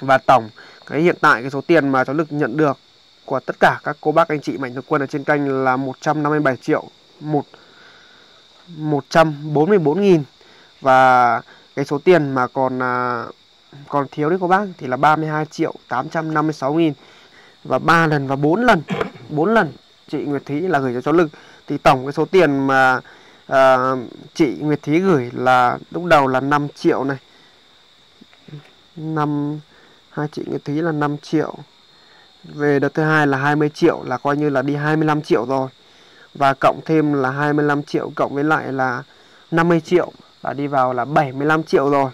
và tổng cái hiện tại cái số tiền mà cháu lực nhận được của tất cả các cô bác anh chị mạnh thường quân ở trên kênh là 157 triệu một 144 nghìn. Và cái số tiền mà còn à, còn thiếu đấy cô bác thì là 32 triệu 856 nghìn. Và 3 lần và 4 lần 4 lần chị Nguyệt Thí là gửi cho cháu Lực. Thì tổng cái số tiền mà à, chị Nguyệt Thí gửi là lúc đầu là 5 triệu này. Năm hai chị Nguyệt Thí là 5 triệu. Về đợt thứ hai là 20 triệu, là coi như là đi 25 triệu rồi. Và cộng thêm là 25 triệu cộng với lại là 50 triệu, là đi vào là 75 triệu rồi.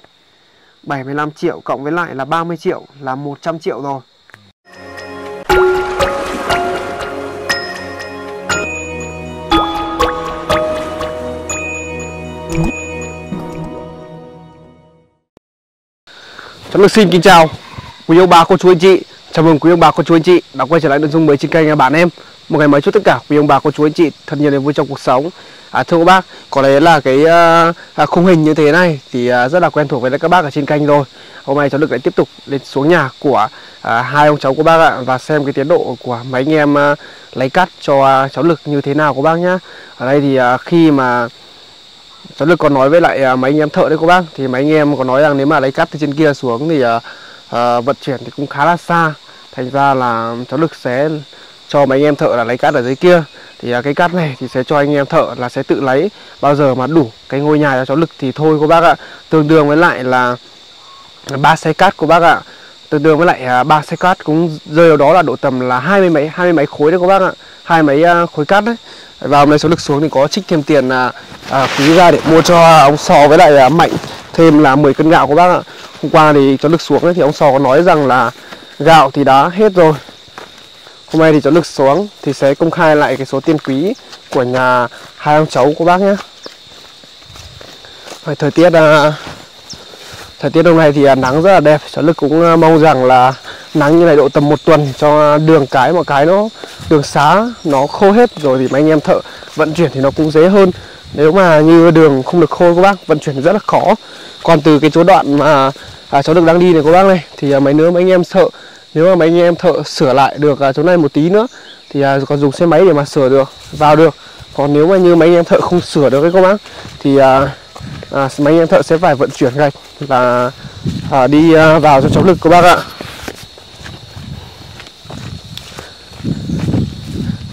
75 triệu cộng với lại là 30 triệu, là 100 triệu rồi. Cháu được xin kính chào quý ông bà cô chú anh chị. Chào mừng quý ông bà cô chú anh chị đã quay trở lại nội dung mới trên kênh bạn em. Một ngày mới chúc tất cả quý ông bà cô chú anh chị thật nhiều niềm vui trong cuộc sống. À, Thưa các bác, có lẽ là cái uh, khung hình như thế này thì uh, rất là quen thuộc với các bác ở trên kênh rồi. Hôm nay cháu được lại tiếp tục lên xuống nhà của uh, hai ông cháu của bác ạ Và xem cái tiến độ của mấy anh em uh, lấy cắt cho uh, cháu Lực như thế nào của bác nhá. Ở đây thì uh, khi mà cháu Lực còn nói với lại uh, mấy anh em thợ đấy của bác Thì mấy anh em có nói rằng nếu mà lấy cắt từ trên kia xuống thì uh, uh, vận chuyển thì cũng khá là xa. Thành ra là cháu lực sẽ cho mấy anh em thợ là lấy cát ở dưới kia. Thì uh, cái cát này thì sẽ cho anh em thợ là sẽ tự lấy. Bao giờ mà đủ cái ngôi nhà cho cháu lực thì thôi cô bác ạ. Tương đương với lại là ba xe cát của bác ạ tương đương với lại à, ba xe cát cũng rơi vào đó là độ tầm là hai mươi mấy hai mươi mấy khối đấy các bác ạ. Hai mấy à, khối cát đấy. Và hôm nay số lực xuống thì có trích thêm tiền à, à, quý ra để mua cho ông sò với lại à, mạnh thêm là 10 cân gạo của bác ạ. Hôm qua thì cháu lực xuống ấy, thì ông sò có nói rằng là gạo thì đã hết rồi. Hôm nay thì cháu lực xuống thì sẽ công khai lại cái số tiền quý của nhà hai ông cháu của bác nhé. Thời tiết à, thời tiết hôm nay thì à, nắng rất là đẹp. Cháu lực cũng à, mong rằng là nắng như này độ tầm một tuần cho đường cái một cái nó đường xá nó khô hết. Rồi thì mấy anh em thợ vận chuyển thì nó cũng dễ hơn. Nếu mà như đường không được khô các bác vận chuyển rất là khó. Còn từ cái chỗ đoạn mà à, cháu được đang đi này các bác này thì à, mấy nữa mấy anh em sợ nếu mà mấy anh em thợ sửa lại được à, chỗ này một tí nữa thì à, còn dùng xe máy để mà sửa được vào được. Còn nếu mà như mấy anh em thợ không sửa được cái các bác thì à, à, mấy anh em thợ sẽ phải vận chuyển gạch là à, đi à, vào cho cháu lực các bác ạ.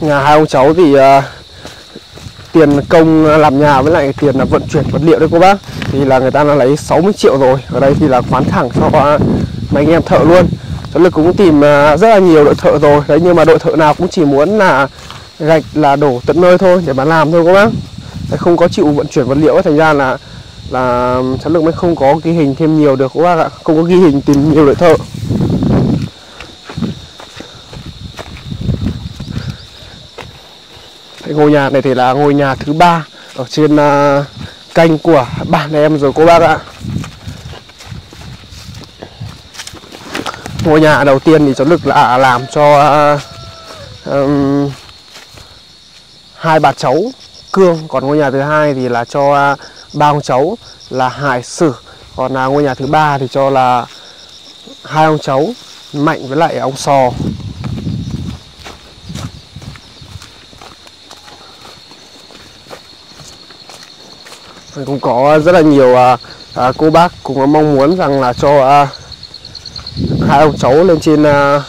Nhà hai ông cháu thì à, tiền công làm nhà với lại tiền là vận chuyển vật liệu đấy cô bác. Thì là người ta đã lấy 60 triệu rồi ở đây thì là khoán thẳng cho à, mấy anh em thợ luôn. Cháu lực cũng tìm à, rất là nhiều đội thợ rồi đấy nhưng mà đội thợ nào cũng chỉ muốn là gạch là đổ tận nơi thôi để mà làm thôi cô bác. Đấy, không có chịu vận chuyển vật liệu thành ra là là sản lực mới không có ghi hình thêm nhiều được. Các bác ạ không có ghi hình tìm nhiều đội thợ. Cái ngôi nhà này thì là ngôi nhà thứ ba ở trên à, uh, kênh của bạn em rồi cô bác ạ. Ngôi nhà đầu tiên thì cháu Lực là làm cho uh, um, hai bà cháu Cương, còn ngôi nhà thứ hai thì là cho uh, ba ông cháu là Hải Sử, còn là ngôi nhà thứ ba thì cho là hai ông cháu Mạnh với lại ông Sò. cũng có rất là nhiều à, à, cô bác cũng mong muốn rằng là cho à, hai ông cháu lên trên à,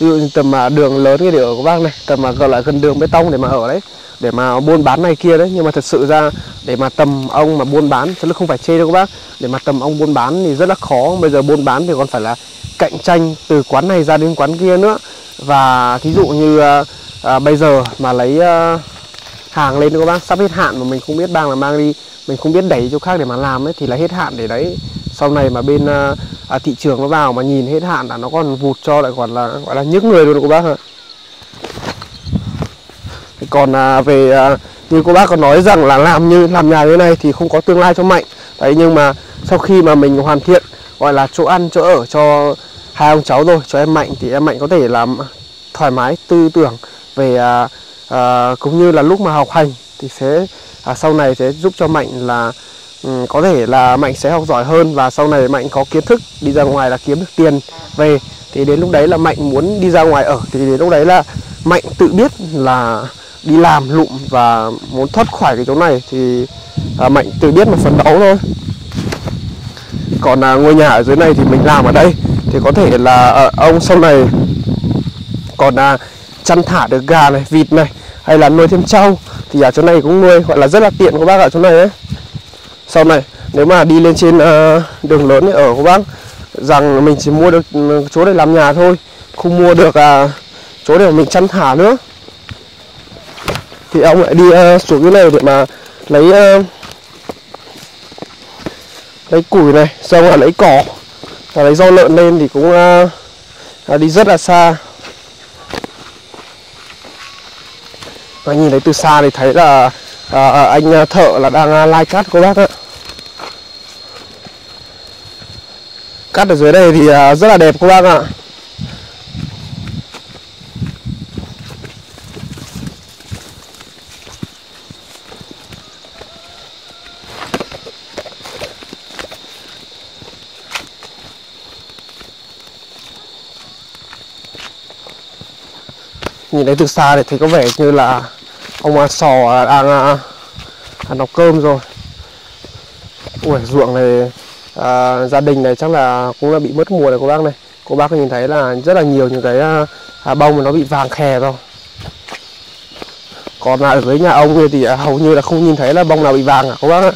ví dụ như tầm mà đường lớn cái để ở của bác này tầm mà gọi là gần đường bê tông để mà ở đấy để mà buôn bán này kia đấy. Nhưng mà thật sự ra để mà tầm ông mà buôn bán chứ không phải chê đâu các bác. Để mà tầm ông buôn bán thì rất là khó. Bây giờ buôn bán thì còn phải là cạnh tranh từ quán này ra đến quán kia nữa. Và thí dụ như à, à, bây giờ mà lấy à, hàng lên các bác. Sắp hết hạn mà mình không biết bang là mang đi mình không biết đẩy chỗ khác để mà làm ấy thì là hết hạn để đấy sau này mà bên à, à, thị trường nó vào mà nhìn hết hạn là nó còn vụt cho lại còn là gọi là nhức người luôn cô bác ạ. Còn à, về à, như cô bác có nói rằng là làm như làm nhà như này thì không có tương lai cho mạnh. Đấy nhưng mà sau khi mà mình hoàn thiện gọi là chỗ ăn chỗ ở cho hai ông cháu rồi cho em mạnh thì em mạnh có thể làm thoải mái tư tưởng về à, à, cũng như là lúc mà học hành thì sẽ à, sau này sẽ giúp cho mạnh là ừ, có thể là mạnh sẽ học giỏi hơn và sau này mạnh có kiến thức đi ra ngoài là kiếm được tiền về. Thì đến lúc đấy là mạnh muốn đi ra ngoài ở. Thì đến lúc đấy là mạnh tự biết là đi làm lụm và muốn thoát khỏi cái chỗ này. Thì à, mạnh tự biết mà phấn đấu thôi. Còn à, ngôi nhà ở dưới này thì mình làm ở đây. Thì có thể là à, ông sau này còn à, chăn thả được gà này vịt này hay là nuôi thêm trâu thì ở chỗ này cũng nuôi gọi là rất là tiện các bác ở chỗ này ấy sau này, nếu mà đi lên trên ờ, đường lớn ở Hồ Bắc rằng mình chỉ mua được ừ, chỗ để làm nhà thôi, không mua được à, chỗ để mình chăn thả nữa. Thì ông lại đi ờ, xuống cái này để mà lấy ờ, lấy củi này, xong là lấy cỏ, và lấy rau lợn lên thì cũng à, đi rất là xa. Và nhìn thấy từ xa thì thấy là anh thợ là đang lai cát cô bác ạ. Cắt ở dưới đây thì à, rất là đẹp các bác ạ. Nhìn thấy từ xa thì thấy có vẻ như là ông sò à, đang à, nấu cơm rồi. Ui ruộng này à, gia đình này chắc là cũng là bị mất mùa này cô bác này. Cô bác có nhìn thấy là rất là nhiều những cái à, à bông mà nó bị vàng khè rồi còn là ở dưới nhà ông thì à, hầu như là không nhìn thấy là bông nào bị vàng cả cô bác ạ?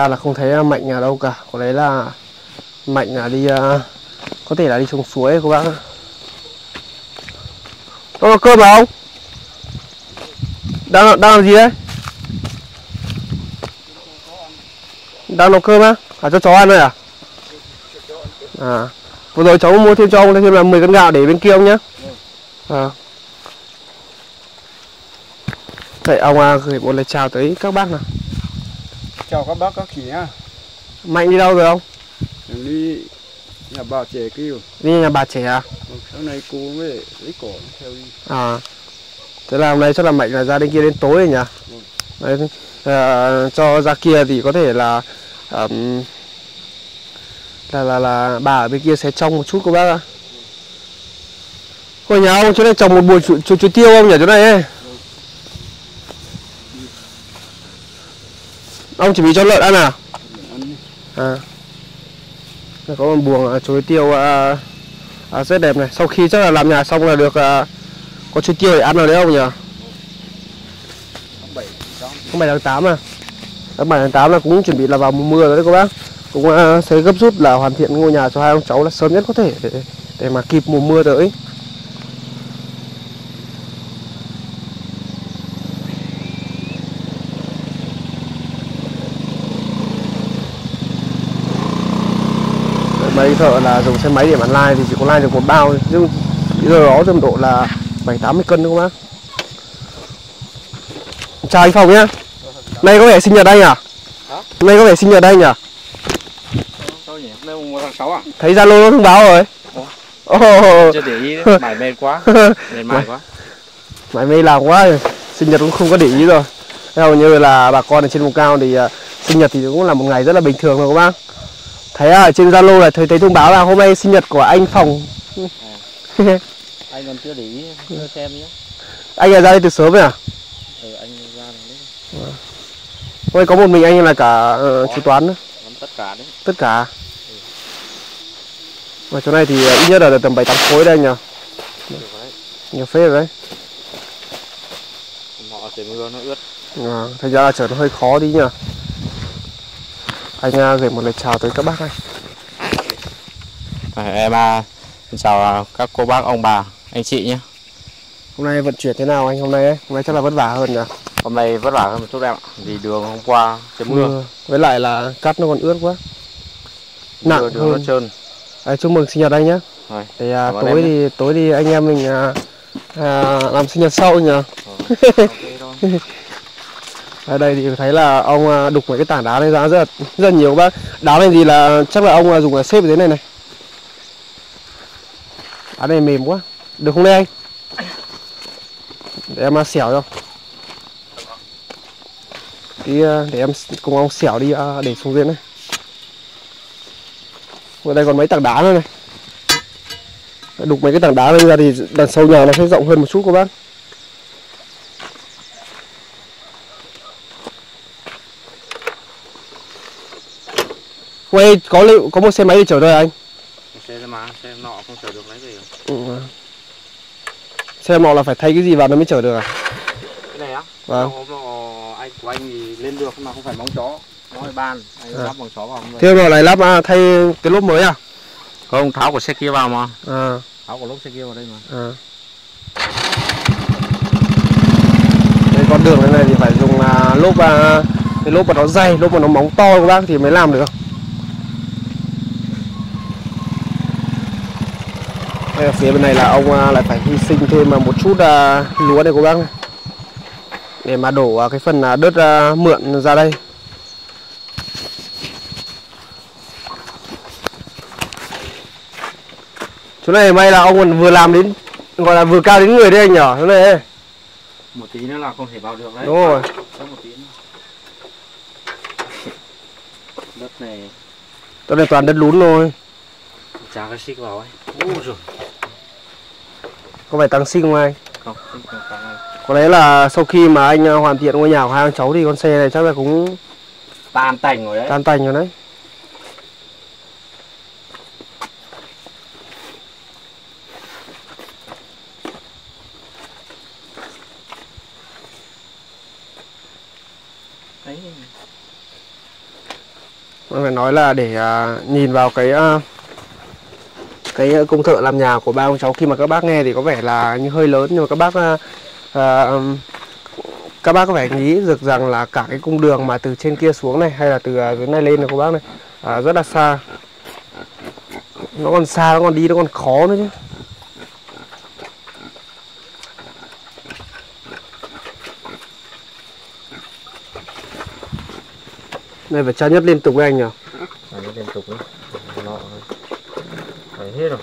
Ra là không thấy à, mạnh ở đâu cả. Có lẽ là mạnh là đi uh, có thể là đi xuống suối các bác đâu là cơm mà không? Đang đang làm gì đấy? Đang nấu cơm á? À cho chó ăn thôi à? À vừa rồi cháu mua thêm cho ông thêm là 10 cân gạo để bên kia ông nhé à. Vậy ông à, gửi một lời chào tới các bác nào chào các bác các chị nhá Mạnh đi đâu rồi ông? đi nhà bà trẻ kêu Đi nhà bà trẻ à? ừ, sáng nay cô mới lấy cỏ theo đi À Thế là hôm nay chắc là Mạnh là ra đến kia đến tối rồi nhỉ? Ừ. Đấy, à, cho ra kia thì có thể là um, là là là bà ở bên kia sẽ trong một chút cô bác ạ. Ôi nhà ông chỗ này trồng một chuối, chuối tiêu không nhỉ chỗ này ấy? Ông chỉ bị cho lợn ăn à? À. Có một buồng à, chuối tiêu à, à, rất đẹp này. Sau khi chắc là làm nhà xong là được à, có chuối tiêu để ăn rồi đấy không nhỉ? Tháng 7 tháng 8 à? Tháng 7 tháng 8 là cũng chuẩn bị là vào mùa mưa rồi đấy các bác. Cũng uh, sẽ gấp rút là hoàn thiện ngôi nhà cho hai ông cháu là sớm nhất có thể để để mà kịp mùa mưa tới. Máy thợ là dùng xe máy để mà lai thì chỉ có lai được một bao nhưng giờ đó tầm độ là bảy tám mươi cân đúng không bác? Chào anh Phong nhá. Nay có vẻ sinh nhật anh à? Hả? nay có vẻ sinh nhật anh à? Thấy zalo nó thông báo rồi. Oh. chưa để ý mải mệt quá. Mệt mỏi quá. Mải mê làm quá. Rồi sinh nhật cũng không có để ý rồi. Hầu như là bà con ở trên vùng cao thì uh, sinh nhật thì cũng là một ngày rất là bình thường rồi các bác thấy ở trên zalo là thấy thấy thông báo là hôm nay sinh nhật của anh phòng. À. anh còn chưa để ý chưa xem nhé. Anh là ra đây từ sớm rồi à ừ, anh ra đấy. À. hôm có một mình anh là cả uh, chú toán nữa. Tất cả đấy. Tất cả ừ. và chỗ này thì ít nhất là tầm bảy tám khối đây nhỉ? Nhiều phết rồi đấy. Họ trời mưa nó ướt. À, thành ra là trở nó hơi khó đi nhỉ anh à, gửi một lời chào tới các bác anh à, em à, chào các cô bác ông bà anh chị nhé hôm nay vận chuyển thế nào anh hôm nay ấy? hôm nay chắc là vất vả hơn nhỉ Hôm nay vất vả hơn một chút em ạ. Vì đường hôm qua trời mưa, với lại là cắt nó còn ướt quá nặng đường, đường nó trơn. à, chúc mừng sinh nhật anh nhé Rồi. thì à, tối thì tối thì anh em mình à, à, làm sinh nhật sau nhỉ Ờ, ok thôi. ở đây thì thấy là ông à, đục mấy cái tảng đá này ra rất là rất là nhiều các bác. Đá này thì là, chắc là ông à, dùng là xếp ở thế này này. Đá này mềm quá. Được không đây anh? Để em à, xẻo cho. Đi để em cùng ông xẻo đi để xuống dưới này. Ở đây còn mấy tảng đá nữa này. Đục mấy cái tảng đá lên ra thì đằng sau nhà nó sẽ rộng hơn một chút các bác. Quay có liệu có một xe máy để chở đây anh Xe mà, xe nọ không chở được lấy gì. ừ. Xe nọ là phải thay cái gì vào nó mới chở được à Cái này á? Vâng Hôm nọ anh của anh thì lên được mà không phải móng chó. Nó phải ban, anh À. lắp bằng chó vào Thế nọ lại lắp à, thay cái lốp mới à Không, tháo của xe kia vào mà. À Tháo của lốp xe kia vào đây mà. à Đây con đường này, này thì phải dùng à, lốp à, cái lốp mà nó dày, lốp mà nó móng to các bác thì mới làm được ở phía bên này là ông à, lại phải hy sinh thêm một chút à, lúa này các bác này để mà đổ à, cái phần đất mượn ra đây chỗ này may là ông còn vừa làm đến gọi là vừa cao đến người đấy anh nhở chỗ này. Một tí nữa là không thể vào được đấy. đúng rồi Có. Đất này chỗ này toàn đất lún thôi chả cái xích vào ấy. Ui rồi. Có phải tăng sinh không anh Không, này. có lẽ là sau khi mà anh à, hoàn thiện ngôi nhà của hai ông cháu thì con xe này chắc là cũng Tan tành rồi đấy. tan tành rồi đấy Đấy. Mình phải nói là để à, nhìn vào cái à, cái ờ, công thợ làm nhà của ba ông cháu. Khi mà các bác nghe thì có vẻ là như hơi lớn nhưng mà các bác à, các bác có vẻ nghĩ được rằng là cả cái cung đường mà từ trên kia xuống này hay là từ dưới này lên này các bác này à, rất là xa. Nó còn xa nó còn đi nó còn khó nữa chứ. Này phải tra nhất liên tục với anh nhỉ? Liên tục đấy. Nọ. Phải hết rồi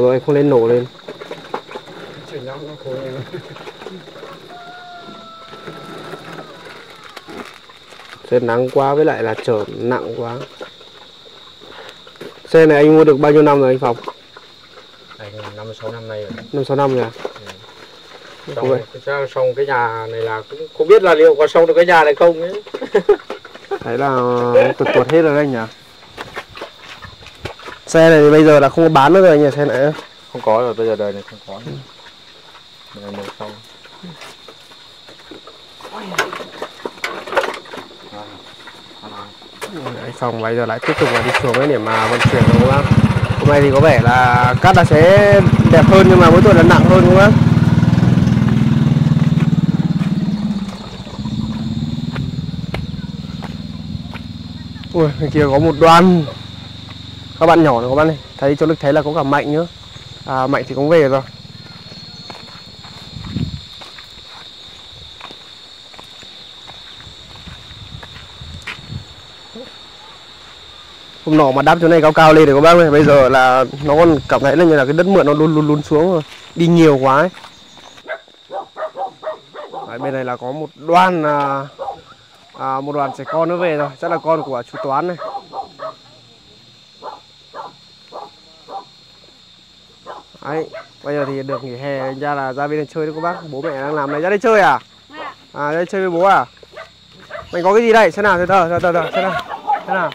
vừa rồi anh không lên nổ lên. Xe nắng quá với lại là chở nặng quá. Xe này anh mua được bao nhiêu năm rồi anh Phong? Năm sáu năm nay rồi. năm sáu năm rồi à? Xong, vậy. sao xong cái nhà này là cũng không biết là liệu có xong được cái nhà này không ấy. Đấy là tuột tuột hết rồi anh nhỉ Xe này thì bây giờ là không có bán nữa rồi anh nhỉ xe này Không có rồi, bây giờ đời này không có nữa. Đời này xong. Anh Phong bây giờ lại tiếp tục là đi xuống ấy để mà vận chuyển đúng không Hôm nay thì có vẻ là cắt là sẽ đẹp hơn nhưng mà mỗi tuần là nặng hơn đúng không Ui, kia có một đoàn các bạn nhỏ này các bạn này thấy chỗ lực thấy là có cả mạnh nữa à mạnh thì cũng về rồi. Hôm nọ mà đắp chỗ này cao cao lên thì các bác ơi bây giờ là nó còn cảm thấy là như là cái đất mượn nó luôn luôn luôn xuống rồi. Đi nhiều quá ấy. Đấy, bên này là có một đoàn à, à, một đoàn trẻ con nó về rồi. Chắc là con của chú toán này. Đấy, bây giờ thì được nghỉ hè ra là ra bên này chơi đấy các bác. Bố mẹ đang làm này. Ra đây chơi à? À, ra đây chơi với bố à? Mày có cái gì đây? Xem nào, từ từ, từ từ, từ, xem nào Xem nào.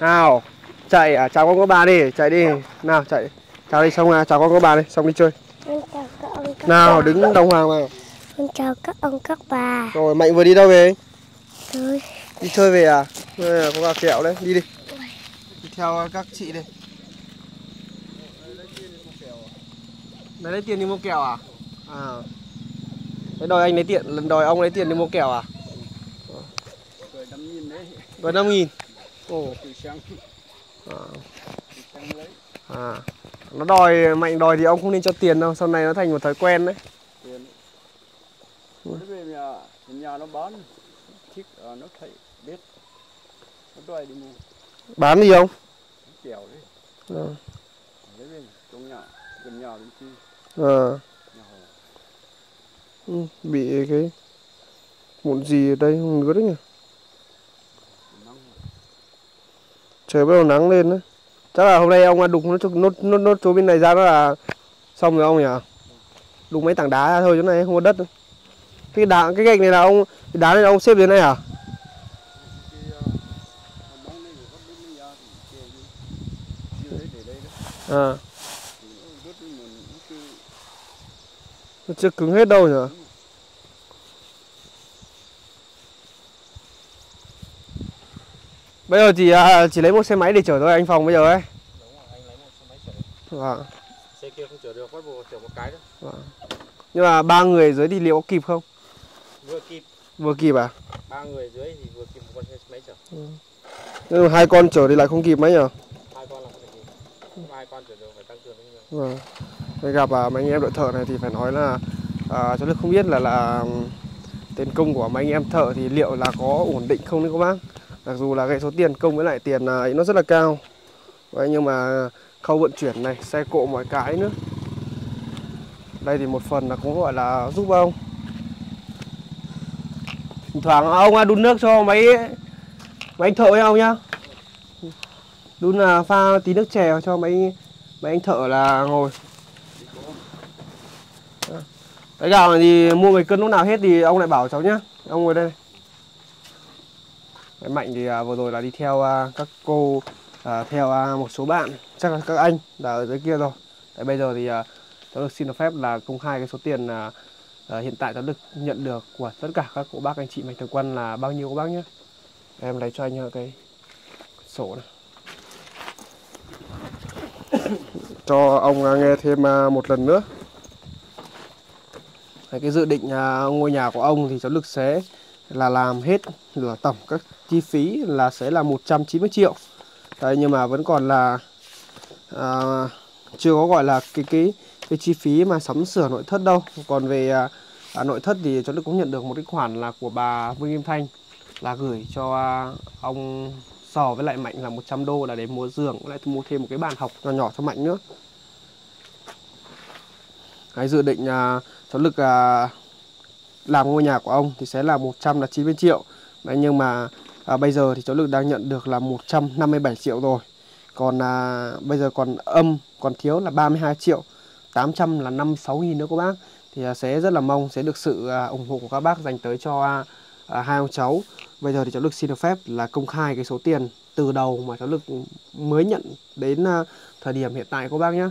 Nào, chạy à, chào con các bà đi, chạy đi. Nào, chạy. Chào đi, xong à, chào con các bà đi, xong đi chơi. Nào, đứng đồng hàng nào Con chào các ông các bà. Rồi, Mạnh vừa đi đâu về? Đi chơi về à? Đây là có bà kẹo đấy, đi đi. Đi theo các chị đây Đấy lấy tiền đi mua kẹo à? À. Thế đòi anh lấy tiền, lần đòi ông lấy tiền đi mua kẹo à? rồi năm nghìn đấy Đòi 5 nghìn. Ồ. từ sáng À. từ sáng lấy à. Nó đòi, mạnh đòi thì ông không nên cho tiền đâu, sau này nó thành một thói quen đấy. tiền về nhà nhà nó bán thích à, nó thấy biết nó đòi đi mua Bán gì không? kẹo đấy Ờ. lấy về trong nhà gần nhà bên kia à bị cái mụn gì ở đây không ngứa đấy nhỉ? Trời bắt đầu nắng lên đấy. Chắc là hôm nay ông đục nó nốt nốt nốt chỗ bên này ra nó là xong rồi ông nhỉ? Đục mấy tảng đá ra thôi chỗ này không có đất. Cái đá cái gạch này là ông cái đá này là ông xếp dưới này à? à, bóng này có đứt đi ra thì kẹo đi chưa đấy để đây đó À, thì nó đứt đi mà nó cứ nó chưa cứng hết đâu nhỉ? Bây giờ chỉ à, chỉ lấy một xe máy để chở thôi anh Phòng bây giờ ấy. đúng rồi anh lấy một xe máy chở Vâng. xe kia không chở được bắt buộc chở một cái đó Nhưng mà ba người dưới thì liệu có kịp không? vừa kịp Vừa kịp à? ba người dưới thì vừa kịp một con xe máy chở Nhưng mà hai con chở thì lại không kịp mấy nhỉ? hai con là không kịp hai con chở được phải tăng cường với nhau Vâng tôi gặp à, mấy anh em đội thợ này thì phải nói là à, cho Đức không biết là là tiền công của mấy anh em thợ thì liệu là có ổn định không đấy các bác. Mặc dù là cái số tiền công với lại tiền à, ấy nó rất là cao. Vậy nhưng mà khâu vận chuyển này, xe cộ mọi cái nữa. Đây thì một phần là cũng gọi là giúp ông. Thỉnh thoảng ông à, đun nước cho mấy mấy anh thợ với ông nhá. Đun là pha tí nước chè cho mấy mấy anh thợ là ngồi cái gạo này thì mua mấy cân lúc nào hết thì ông lại bảo cháu nhá. Ông ngồi đây này. cái mạnh thì à, vừa rồi là đi theo à, các cô à, theo à, một số bạn. Chắc là các anh là ở dưới kia rồi. Đấy, bây giờ thì à, cháu được xin được phép là công khai cái số tiền à, à, hiện tại cháu được nhận được của tất cả các cô bác anh chị mạnh thường quân là bao nhiêu các bác nhé em lấy cho anh à, cái sổ này. Cho ông à, nghe thêm à, một lần nữa cái dự định à, ngôi nhà của ông thì cháu Lực sẽ là làm hết lửa tổng các chi phí là sẽ là 190 triệu. Đấy, nhưng mà vẫn còn là à, chưa có gọi là cái cái cái chi phí mà sắm sửa nội thất đâu. Còn về à, à, nội thất thì cháu Lực cũng nhận được một cái khoản là của bà Vương Kim Thanh là gửi cho à, ông Sò với lại Mạnh là 100 đô là để mua giường lại mua thêm một cái bàn học nhỏ nhỏ cho Mạnh nữa cái dự định à, cháu Lực à, làm ngôi nhà của ông thì sẽ là 190 triệu. Đấy, nhưng mà à, bây giờ thì cháu Lực đang nhận được là 157 triệu rồi. Còn à, bây giờ còn âm còn thiếu là 32 triệu. 800 là 56 nghìn nữa các bác. Thì à, sẽ rất là mong sẽ được sự à, ủng hộ của các bác dành tới cho à, à, hai ông cháu. Bây giờ thì cháu Lực xin được phép là công khai cái số tiền từ đầu mà cháu Lực mới nhận đến à, thời điểm hiện tại các bác nhé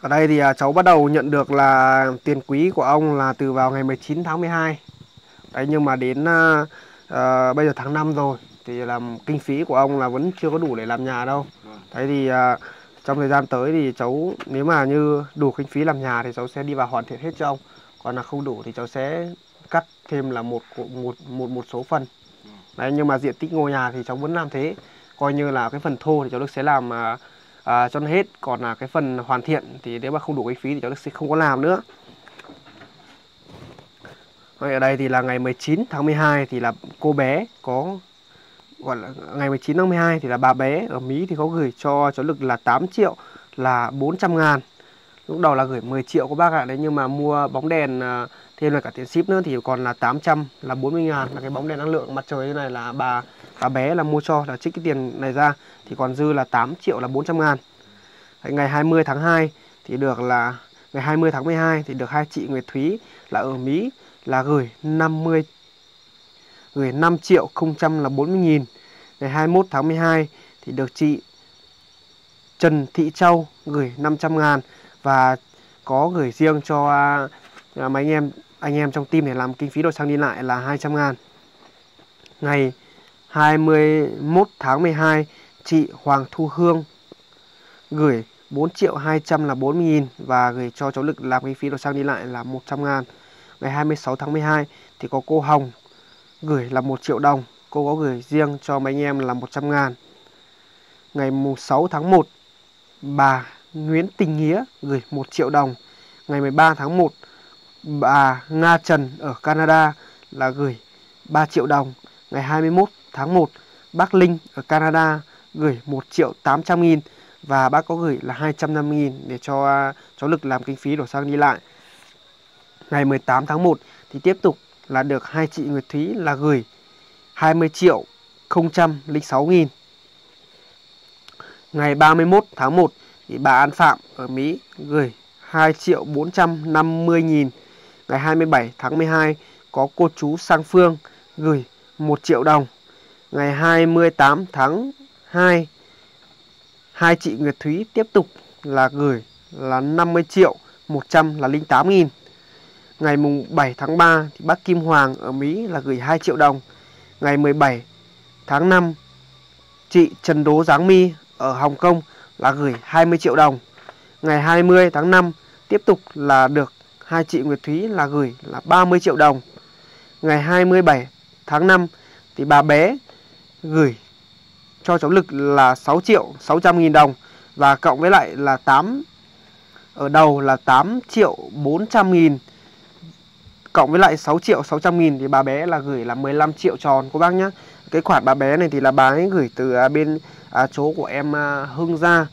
Ở đây thì à, cháu bắt đầu nhận được là tiền quý của ông là từ vào ngày 19 tháng 12 Đấy nhưng mà đến uh, bây giờ tháng 5 rồi thì làm kinh phí của ông là vẫn chưa có đủ để làm nhà đâu. Đấy thì uh, trong thời gian tới thì cháu nếu mà như đủ kinh phí làm nhà thì cháu sẽ đi vào hoàn thiện hết cho ông. Còn là không đủ thì cháu sẽ cắt thêm là một một một một số phần. Đấy nhưng mà diện tích ngôi nhà thì cháu vẫn làm thế. Coi như là cái phần thô thì cháu Đức sẽ làm uh, à, cho nó hết. Còn là cái phần hoàn thiện thì nếu mà không đủ cái phí thì cháu sẽ không có làm nữa. Ở đây thì là ngày 19 tháng 12 thì là cô bé có gọi là ngày 19 tháng 12 thì là bà bé ở Mỹ thì có gửi cho cháu Lực là 8 triệu là 400 ngàn. Lúc đầu là gửi 10 triệu của bác ạ. Đấy nhưng mà mua bóng đèn uh, thêm là cả tiền ship nữa thì còn là 800 là 40 ngàn. Là cái bóng đèn năng lượng mặt trời như này là bà bà bé là mua cho là trích cái tiền này ra. Thì còn dư là 8 triệu là 400 ngàn. Đấy, ngày 20 tháng 2 thì được là ngày 20 tháng 12 thì được hai chị Nguyệt Thúy là ở Mỹ là gửi 50 gửi 5 triệu 000 là 40 nghìn. Ngày 21 tháng 12 thì được chị Trần Thị Châu gửi 500 ngàn và có gửi riêng cho à, Dạ, à, mấy anh em anh em trong team để làm kinh phí đồ xăng đi lại là 200 ngàn ngày 21 tháng 12 chị Hoàng Thu Hương gửi 4 triệu 200 là 40 nghìn và gửi cho cháu Lực làm kinh phí đồ sang đi lại là 100 ngàn. Ngày 26 tháng 12 thì có cô Hồng gửi là 1 triệu đồng. Cô có gửi riêng cho mấy anh em là 100 ngàn. Ngày 6 tháng 1 bà Nguyễn Tình Nghĩa gửi 1 triệu đồng. Ngày 13 tháng 1 bà Nga Trần ở Canada là gửi 3 triệu đồng. Ngày 21 tháng 1 bác Linh ở Canada gửi 1 triệu 800 nghìn và bác có gửi là 250 nghìn để cho cháu Lực làm kinh phí đổ xăng đi lại. Ngày 18 tháng 1 thì tiếp tục là được hai chị Nguyệt Thúy là gửi 20 triệu 006 nghìn. Ngày 31 tháng 1 thì bà An Phạm ở Mỹ gửi 2 triệu 450 nghìn. Ngày 27 tháng 12 có cô chú Sang Phương gửi 1 triệu đồng. Ngày 28 tháng 2 hai chị Nguyệt Thúy tiếp tục là gửi là 50 triệu 100 là 08 nghìn. Ngày mùng 7 tháng 3 thì bác Kim Hoàng ở Mỹ là gửi 2 triệu đồng. Ngày 17 tháng 5 chị Trần Đố Giáng My ở Hồng Kông là gửi 20 triệu đồng. Ngày 20 tháng 5 tiếp tục là được hai chị Nguyệt Thúy là gửi là 30 triệu đồng. Ngày 27 tháng 5 thì bà bé gửi cho cháu Lực là 6 triệu 600 nghìn đồng và cộng với lại là 8 ở đầu là 8 triệu 400 nghìn cộng với lại 6 triệu 600 nghìn thì bà bé là gửi là 15 triệu tròn cô bác nhá cái khoản bà bé này thì là bà ấy gửi từ à, bên à, chỗ của em à, Hưng ra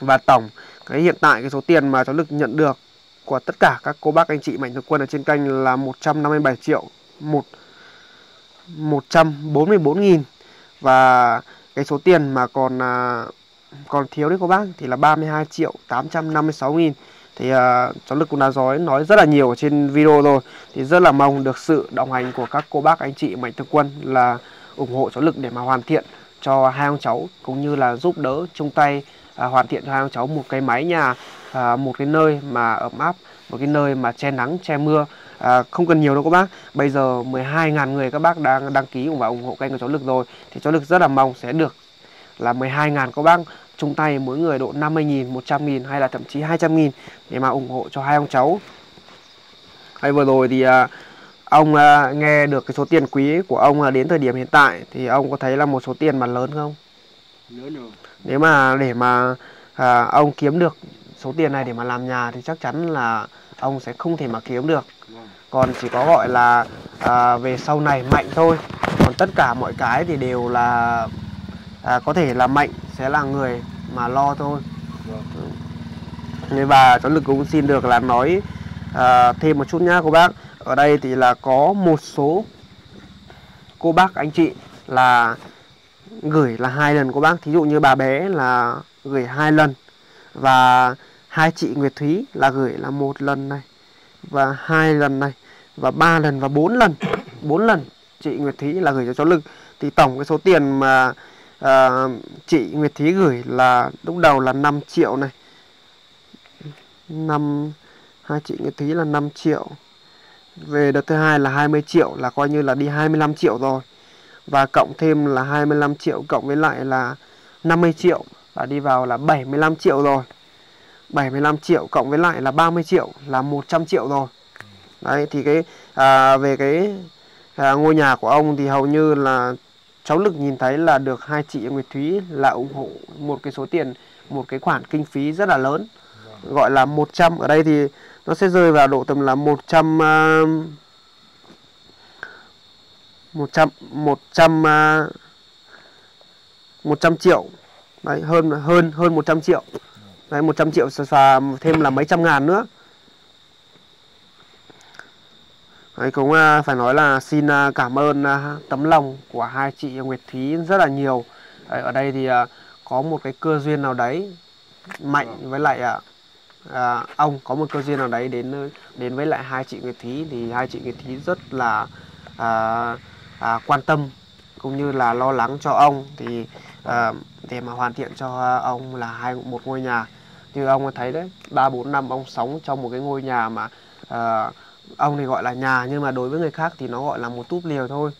và tổng cái hiện tại cái số tiền mà cháu Lực nhận được của tất cả các cô bác anh chị mạnh thường quân ở trên kênh là 157 triệu một 144 nghìn. Và cái số tiền mà còn à, còn thiếu đấy cô bác thì là 32 triệu 856 nghìn. Thì uh, cháu Lực cũng đã nói nói rất là nhiều ở trên video rồi. Thì rất là mong được sự đồng hành của các cô bác anh chị mạnh thường quân là ủng hộ cháu Lực để mà hoàn thiện cho hai ông cháu cũng như là giúp đỡ chung tay uh, hoàn thiện cho hai ông cháu một cái mái nhà uh, một cái nơi mà ấm áp một cái nơi mà che nắng che mưa à, không cần nhiều đâu các bác bây giờ 12.000 người các bác đang đăng ký và ủng hộ kênh của cháu Lực rồi thì cháu Lực rất là mong sẽ được là 12.000 các bác chung tay mỗi người độ 50.000, 100.000 hay là thậm chí 200.000 để mà ủng hộ cho hai ông cháu hay vừa rồi thì à, ông à, nghe được cái số tiền quý của ông à, đến thời điểm hiện tại thì ông có thấy là một số tiền mà lớn không? Lớn rồi. Nếu mà để mà à, ông kiếm được số tiền này để mà làm nhà thì chắc chắn là ông sẽ không thể mà kiếm được. Còn chỉ có gọi là à, về sau này mạnh thôi. Còn tất cả mọi cái thì đều là à, có thể là mạnh sẽ là người mà lo thôi. Vâng. Thế và cháu lực cũng xin được là nói à, thêm một chút nhá cô bác. Ở đây thì là có một số cô bác anh chị là gửi là hai lần cô bác. Thí dụ như bà bé là gửi hai lần. Và hai chị Nguyệt Thúy là gửi là một lần này và hai lần này và ba lần và bốn lần bốn lần chị Nguyệt Thúy là gửi cho cháu Lực thì tổng cái số tiền mà à, chị Nguyệt Thúy gửi là lúc đầu là 5 triệu này. Năm hai chị Nguyệt Thúy là 5 triệu. Về đợt thứ hai là 20 triệu là coi như là đi 25 triệu rồi. Và cộng thêm là 25 triệu cộng với lại là 50 triệu là đi vào là 75 triệu rồi. 75 triệu cộng với lại là 30 triệu là 100 triệu rồi. Đấy thì cái à, về cái à, ngôi nhà của ông thì hầu như là cháu lực nhìn thấy là được hai chị Nguyệt Thúy là ủng hộ một cái số tiền một cái khoản kinh phí rất là lớn. Gọi là 100 ở đây thì nó sẽ rơi vào độ tầm là 100 uh, 100 100 uh, 100 triệu. Đấy hơn hơn hơn 100 triệu đấy 100 triệu xòa thêm là mấy trăm ngàn nữa. Đấy, cũng à, phải nói là xin à, cảm ơn à, tấm lòng của hai chị Nguyệt Thúy rất là nhiều. Đấy, ở đây thì có một cái cơ duyên nào đấy mạnh với lại à, ông có một cơ duyên nào đấy đến đến với lại hai chị Nguyệt Thúy thì hai chị Nguyệt Thúy rất là à, à, quan tâm cũng như là lo lắng cho ông. Thì à, để mà hoàn thiện cho ông là hai một ngôi nhà như ông thấy đấy ba bốn năm ông sống trong một cái ngôi nhà mà uh, ông thì gọi là nhà nhưng mà đối với người khác thì nó gọi là một túp liều thôi.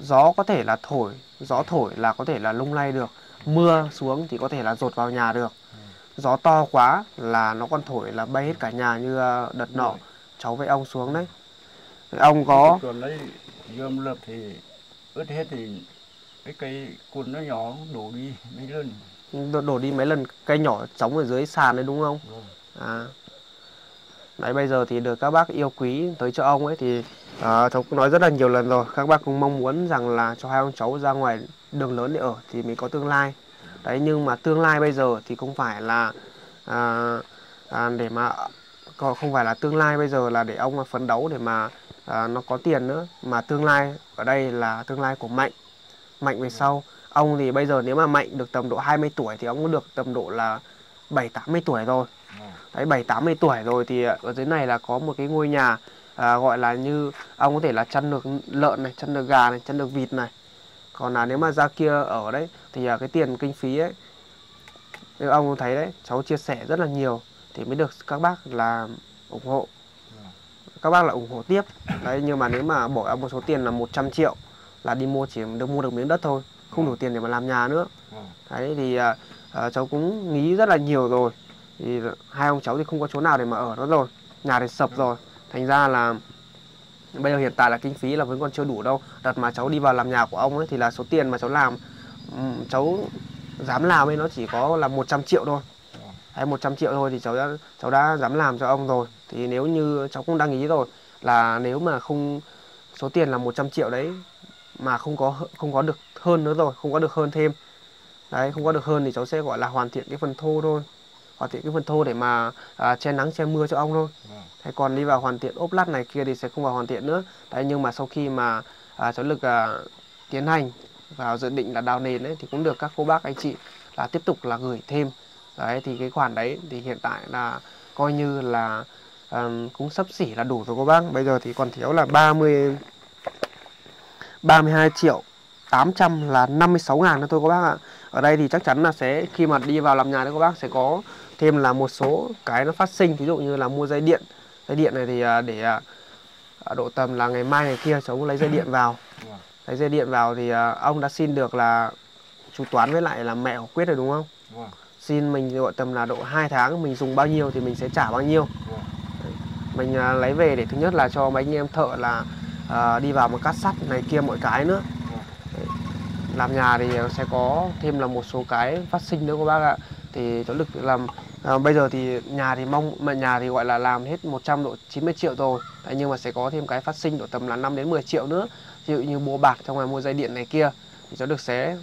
Gió có thể là thổi gió thổi là có thể là lung lay được mưa xuống thì có thể là dột vào nhà được. Gió to quá là nó còn thổi là bay hết cả nhà như ờ, đợt nọ. Cháu với ông xuống đấy. Ông có còn lấy gom lợp thì ướt hết thì cái cây cùn nó nhỏ đổ đi mấy lần đổ, đổ đi mấy lần cây nhỏ trống ở dưới sàn đấy đúng không? À. Đấy bây giờ thì được các bác yêu quý tới cho ông ấy thì à, cháu cũng nói rất là nhiều lần rồi. Các bác cũng mong muốn rằng là cho hai ông cháu ra ngoài đường lớn để ở thì mới có tương lai. Đấy nhưng mà tương lai bây giờ thì không phải là à, à, để mà không phải là tương lai bây giờ là để ông phấn đấu để mà à, nó có tiền nữa. Mà tương lai ở đây là tương lai của mạnh. Mạnh về sau ông thì bây giờ nếu mà mạnh được tầm độ 20 tuổi thì ông cũng được tầm độ là 7 80 tuổi rồi. Vâng. đấy 7 80 tuổi rồi thì ở dưới này là có một cái ngôi nhà à, gọi là như ông có thể là chăn được lợn này chăn được gà này chăn được vịt này. Còn là nếu mà ra kia ở đấy thì à, cái tiền kinh phí ấy như ông thấy đấy cháu chia sẻ rất là nhiều thì mới được các bác là ủng hộ. Các bác là ủng hộ tiếp. Đấy nhưng mà nếu mà bỏ một số tiền là 100 triệu là đi mua chỉ được mua được miếng đất thôi không đủ tiền để mà làm nhà nữa. Vâng. đấy thì à, à, cháu cũng nghĩ rất là nhiều rồi. Thì hai ông cháu thì không có chỗ nào để mà ở nữa rồi nhà thì sập rồi. Thành ra là bây giờ hiện tại là kinh phí là vẫn còn chưa đủ đâu. Đợt mà cháu đi vào làm nhà của ông ấy thì là số tiền mà cháu làm cháu dám làm ấy nó chỉ có là 100 triệu thôi. Hay 100 triệu thôi thì cháu đã cháu đã dám làm cho ông rồi. Thì nếu như cháu cũng đang nghĩ rồi là nếu mà không số tiền là 100 triệu đấy mà không có không có được hơn nữa rồi không có được hơn thêm. Đấy không có được hơn thì cháu sẽ gọi là hoàn thiện cái phần thô thôi. Hoàn thiện cái phần thô để mà à, che nắng che mưa cho ông thôi. Vâng. hay còn đi vào hoàn thiện ốp lát này kia thì sẽ không vào hoàn thiện nữa. Đấy nhưng mà sau khi mà à, cháu lực à, tiến hành vào dự định là đào nền ấy thì cũng được các cô bác anh chị là tiếp tục là gửi thêm. Đấy thì cái khoản đấy thì hiện tại là coi như là ừm, cũng sắp xỉ là đủ rồi cô bác. Bây giờ thì còn thiếu là 30 32 triệu 800 là 56 ngàn nữa thôi các bác ạ. Ở đây thì chắc chắn là sẽ, khi mà đi vào làm nhà đấy các bác sẽ có thêm là một số cái nó phát sinh. Ví dụ như là mua dây điện. Dây điện này thì à, để à, à, độ tầm là ngày mai, ngày kia cháu lấy dây điện vào. Lấy dây điện vào thì ông đã xin được là chú Toán với lại là mẹ của Quyết rồi đúng không? Xin mình gọi tầm là độ 2 tháng, mình dùng bao nhiêu thì mình sẽ trả bao nhiêu. Mình lấy về để thứ nhất là cho mấy anh em thợ là đi vào một cắt sắt này kia mọi cái nữa làm nhà thì sẽ có thêm là một số cái phát sinh nữa các bác ạ. Thì cháu lực làm à, bây giờ thì nhà thì mong mà nhà thì gọi là làm hết 100 độ 90 triệu rồi. Đấy, nhưng mà sẽ có thêm cái phát sinh độ tầm là 5 đến 10 triệu nữa. Ví dụ như mua bạc trong ngoài mua dây điện này kia thì cháu được sẽ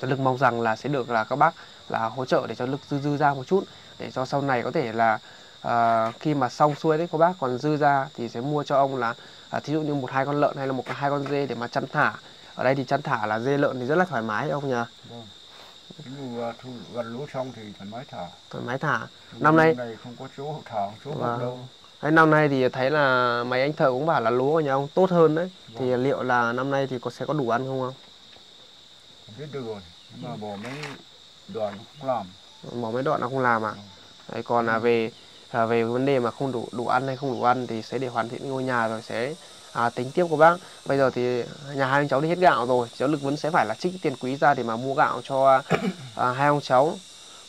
cháu lực mong rằng là sẽ được là các bác là hỗ trợ để cho lực dư dư ra một chút. Để cho sau này có thể là à, khi mà xong xuôi đấy các bác còn dư ra thì sẽ mua cho ông là à, thí dụ như một hai con lợn hay là một hai con dê để mà chăn thả ở đây thì chăn thả là dê lợn thì rất là thoải mái ông nhỉ Vâng. Mùa à, thu gần lúa xong thì thoải mái thả. thoải mái thả Chứ Năm nay- này không có chỗ thả, chỗ Vâng. vâng. đâu. Đấy, năm nay thì thấy là mấy anh thợ cũng bảo là lúa của nhà ông tốt hơn đấy thì liệu là năm nay thì có sẽ có đủ ăn không không Không biết được rồi. Nhưng mà bỏ mấy đoàn không làm. bỏ mấy đoạn nó không làm à đấy, còn là về về vấn đề mà không đủ đủ ăn hay không đủ ăn thì sẽ để hoàn thiện ngôi nhà rồi sẽ à, tính tiếp của bác. Bây giờ thì nhà hai ông cháu đi hết gạo rồi. Cháu lực vẫn sẽ phải là trích tiền quý ra để mà mua gạo cho à, hai ông cháu.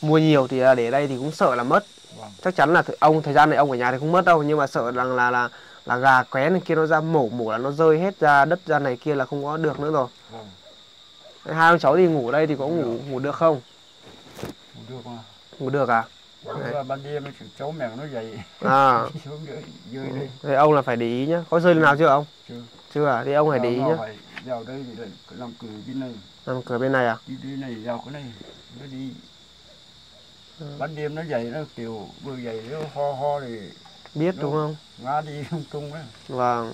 Mua nhiều thì à, để đây thì cũng sợ là mất. Vâng. chắc chắn là ông thời gian này ông ở nhà thì không mất đâu nhưng mà sợ rằng là là là gà qué này kia nó ra mổ mổ là nó rơi hết ra đất ra này kia là không có được nữa rồi. Vâng. Hai ông cháu thì ngủ ở đây thì có ngủ ngủ được không? Không được mà. ngủ được à Đấy. ban đêm cháu mèo nó dậy à xuống dưới, dưới đây. thế ông là phải để ý nhá có rơi lần nào chưa ông Chưa. chưa à thì ông phải để ý nhá vào đây thì làm cửa bên này. nằm cửa bên này à Đi đi này vào cái này. Nó đi. Ừ. Ban đêm nó dậy nó kiểu vừa dậy nó ho ho thì biết đúng không ngã đi lung tung á. vâng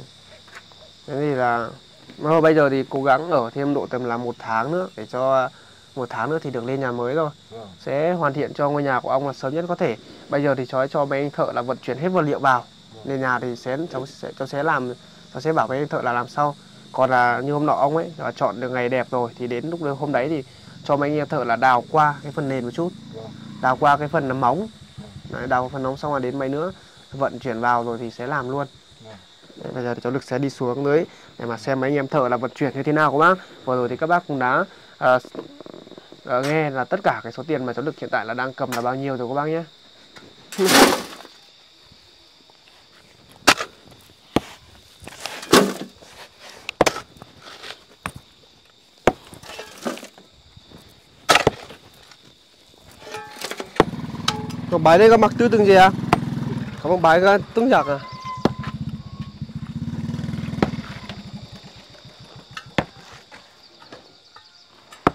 thế thì là mà bây giờ thì cố gắng ở thêm độ tầm là một tháng nữa để cho một tháng nữa thì được lên nhà mới rồi. Vâng. sẽ hoàn thiện cho ngôi nhà của ông là sớm nhất có thể. Bây giờ thì cháu cho mấy anh thợ là vận chuyển hết vật liệu vào. Nên nhà thì sẽ cháu sẽ cháu sẽ làm cháu sẽ bảo mấy anh thợ là làm sau. Còn là như hôm nọ ông ấy là chọn được ngày đẹp rồi thì đến lúc hôm đấy thì cho mấy anh em thợ là đào qua cái phần nền một chút. Vâng. đào qua cái phần móng. Đấy, đào phần móng xong rồi đến mấy nữa vận chuyển vào rồi thì sẽ làm luôn. Vâng. Đấy, bây giờ thì cháu lực sẽ đi xuống dưới để mà xem mấy anh em thợ là vận chuyển như thế nào các bác. Vừa rồi thì các bác cũng đã à, đó, nghe là tất cả cái số tiền mà cháu lực hiện tại là đang cầm là bao nhiêu rồi các bác nhé Còn bài đây có mặc tư từng gì à? Có một bài có tương giặc à?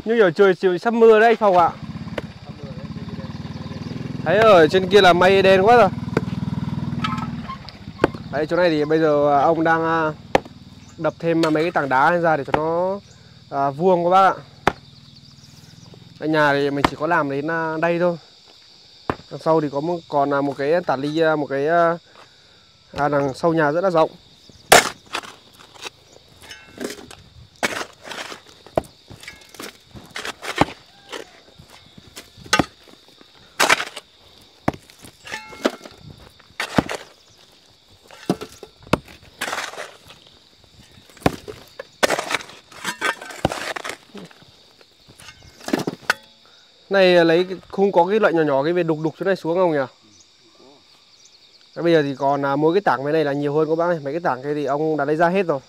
Như giờ trời chiều sắp mưa đấy anh Phong ạ. Thấy ở trên kia là mây đen quá rồi. Đấy chỗ này thì bây giờ à, ông đang à, đập thêm mấy cái tảng đá ra để cho nó à, vuông các bác ạ. Ở nhà thì mình chỉ có làm đến à, đây thôi. Đằng sau thì có một, còn là một cái tản ly một cái à, đằng sau nhà rất là rộng. Này lấy không có cái loại nhỏ nhỏ cái về đục đục chỗ này xuống không nhỉ? Bây giờ thì còn à, mỗi cái tảng cái này là nhiều hơn các bác ơi. Mấy cái tảng kia thì ông đã lấy ra hết rồi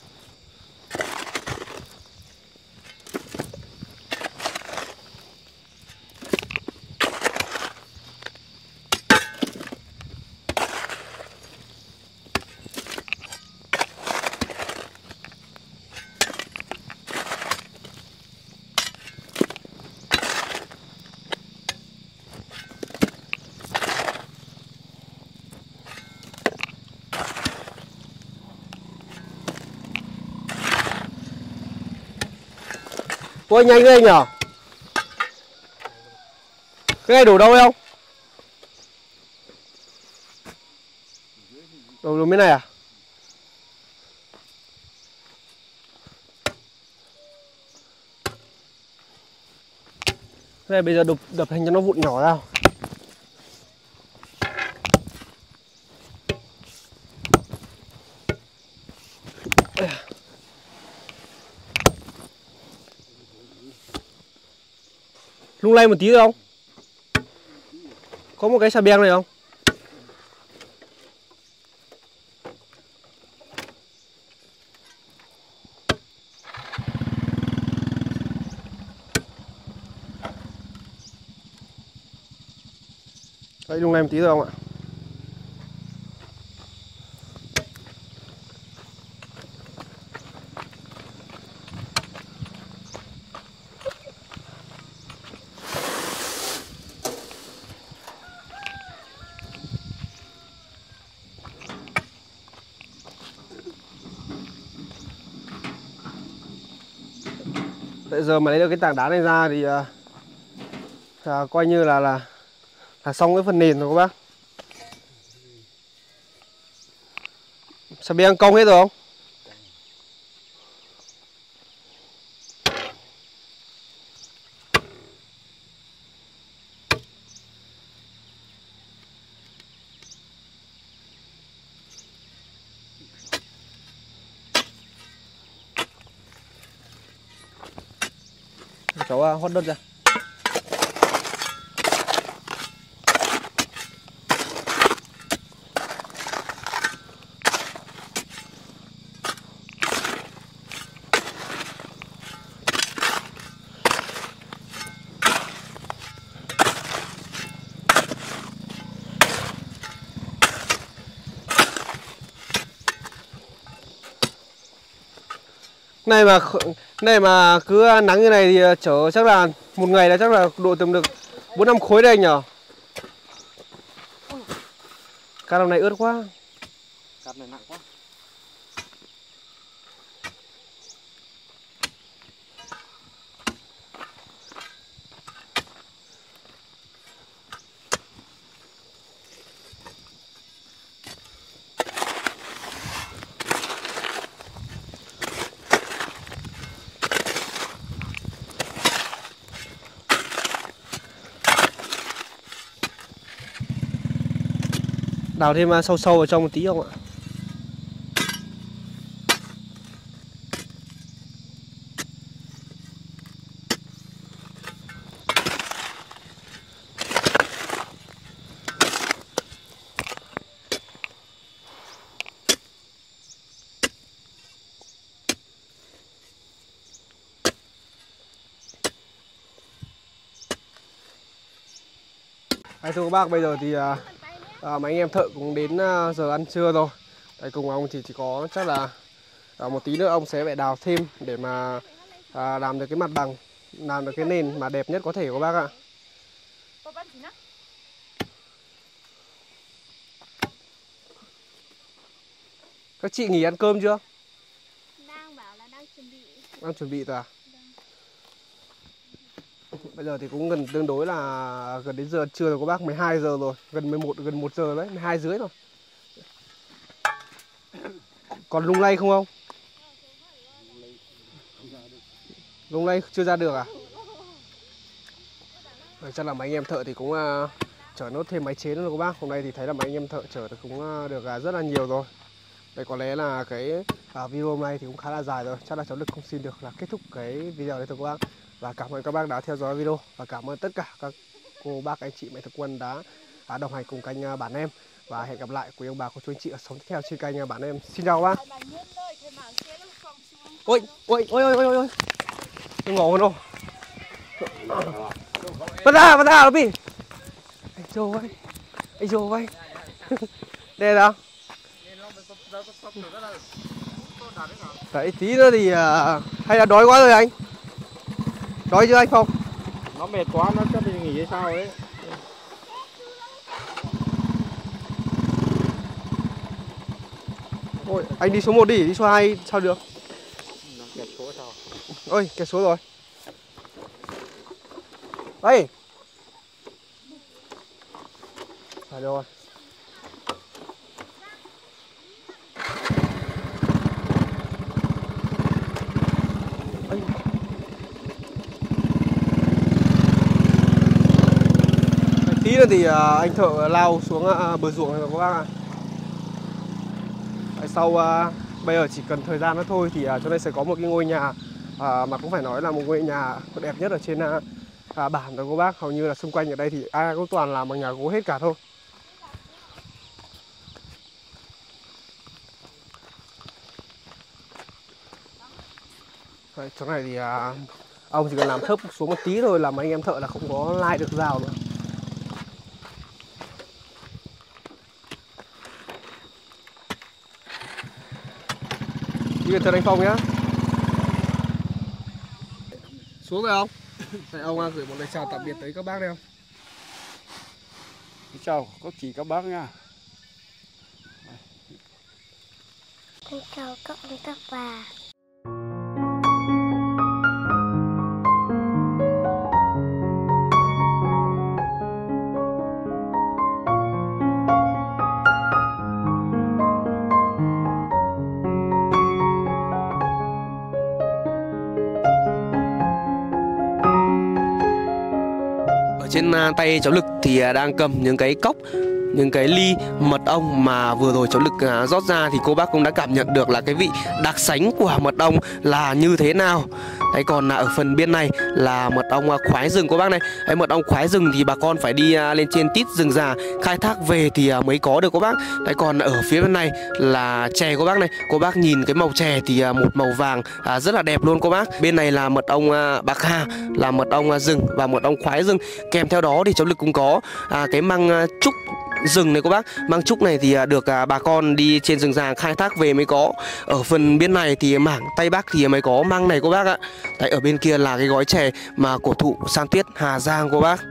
Ôi nhanh lên nhở? Cái này đổ đâu không Đổ đúng bên này à? Cái này bây giờ đập, đập thành cho nó vụn nhỏ ra. Lung lay một tí được không? Có một cái xà beng này không? Đấy, lung lay một tí được không ạ? Bây giờ mà lấy được cái tảng đá này ra thì à, à, coi như là là là xong cái phần nền rồi các bác. Sao bị ăn công hết rồi không? Cháu hót đất ra. Này mà này mà cứ nắng như này thì ờ, chở chắc là một ngày là chắc là độ tầm được bốn năm khối đây nhở cá đồng này ướt quá. Cắt này nặng đào thêm à, sâu sâu vào trong một tí không ạ? Đấy, thưa các bác, bây giờ thì à, à, mấy anh em thợ cũng đến à, giờ ăn trưa rồi. Đấy, cùng ông thì chỉ có chắc là à, một tí nữa ông sẽ phải đào thêm để mà à, làm được cái mặt bằng làm được cái nền mà đẹp nhất có thể của bác ạ. Các chị nghỉ ăn cơm chưa? Đang bảo là đang chuẩn bị. Đang chuẩn bị rồi à bây giờ thì cũng gần tương đối là gần đến giờ trưa rồi các bác 12 giờ rồi gần 11 gần 1 giờ đấy 12 dưới rồi còn lung lay không không lung lay chưa ra được à? Rồi, chắc là mấy anh em thợ thì cũng uh, chở nốt thêm máy chế nữa rồi các bác. Hôm nay thì thấy là mấy anh em thợ chở thì cũng uh, được uh, rất là nhiều rồi. Đây có lẽ là cái uh, video hôm nay thì cũng khá là dài rồi. Chắc là cháu lực không xin được là kết thúc cái video này thôi các bác và cảm ơn các bác đã theo dõi video và cảm ơn tất cả các cô bác anh chị mẹ thực quân đã à, đồng hành cùng kênh à, bản em. Và hẹn gặp lại quý ông bà cô chú anh chị ở sống tiếp theo trên kênh à, bản em. Xin chào các bác. Ôi ôi ôi ôi ôi ôi. Tôi ngủ rồi bắt ra bắt ra đi anh châu ơi anh châu ơi đây nào. Đấy tí nữa thì uh, hay là đói quá rồi anh? Đói chưa anh Phong? nó mệt quá nó chắc đi nghỉ hay sao ấy Ôi, anh đi số 1 đi, đi số 2 sao được? kẹt số sao Ôi, kẹt số rồi. Đây. Phải rồi. Tí nữa thì à, anh thợ lao xuống à, bờ ruộng này rồi các bác ạ. Tại sau à, bây giờ chỉ cần thời gian nữa thôi thì chỗ đây sẽ có một cái ngôi nhà à, mà cũng phải nói là một ngôi nhà đẹp nhất ở trên à, bản rồi các bác. Hầu như là xung quanh ở đây thì ai cũng toàn làm bằng nhà gỗ hết cả thôi. Đấy, chỗ này thì à, ông chỉ cần làm thấp xuống một tí thôi là mấy anh em thợ là không có lai được rào nữa. Đi cẩn thận anh Phong nhá. Xuống rồi không? Đây, ông à, gửi một lời chào tạm biệt tới các bác đây không? Xin chào các chị các bác nha. Con chào các ông các bà trên à, tay cháu Lực thì à, đang cầm những cái cốc những cái ly mật ong mà vừa rồi cháu Lực à, rót ra thì cô bác cũng đã cảm nhận được là cái vị đặc sánh của mật ong là như thế nào. Đấy, còn à, ở phần bên này là mật ong à, khoái rừng cô bác này. Đấy, mật ong khoái rừng thì bà con phải đi à, lên trên tít rừng già, khai thác về thì mới có được cô bác. Đấy, còn ở phía bên này là chè cô bác này. Cô bác nhìn cái màu chè thì một màu vàng rất là đẹp luôn cô bác. Bên này là mật ong bạc hà, là mật ong rừng và mật ong khoái rừng. Kèm theo đó thì cháu Lực cũng có cái măng trúc rừng này các bác. Măng trúc này thì à, được à, bà con đi trên rừng già khai thác về mới có. Ở phần bên này thì mảng tây bắc thì mới có măng này các bác ạ. Tại ở bên kia là cái gói chè mà cổ thụ san tuyết, hà giang các bác.